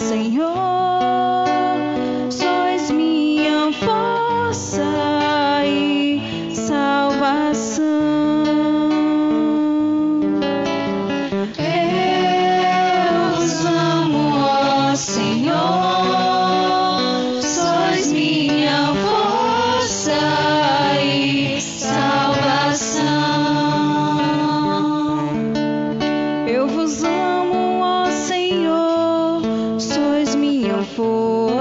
Senhor, sois minha força e salvação. Eu vos amo, Senhor, sois minha força e salvação. Eu vos amo.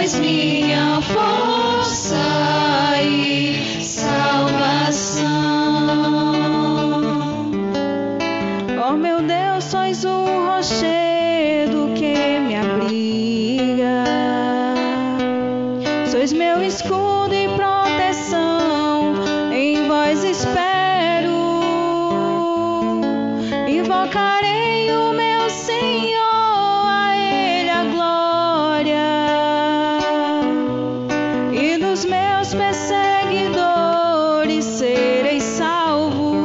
sois minha força e salvação. Ó meu Deus, sois o rochedo que me abriga, sois meu escudo e proteção, em vós espero. Invocarei o meu Senhor, dos meus perseguidores serei salvos.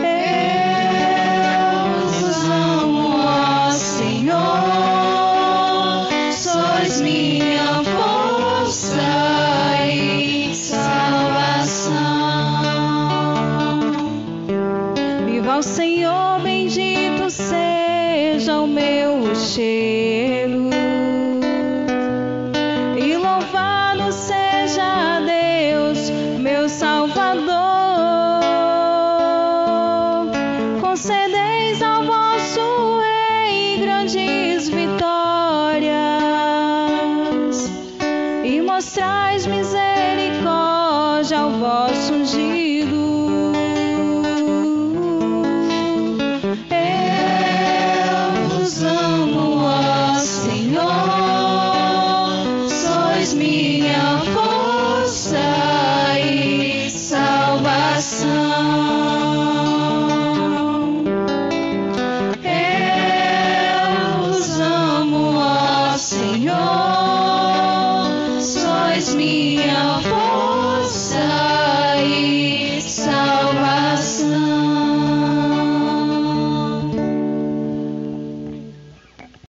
Eu vos amo, ó Senhor, sois minha força e salvação. Viva o Senhor, bendito seja o meu rochedo. Vosso ungido. Eu vos amo, ó Senhor, sois minha força e salvação. Eu vos amo, ó Senhor, sois minha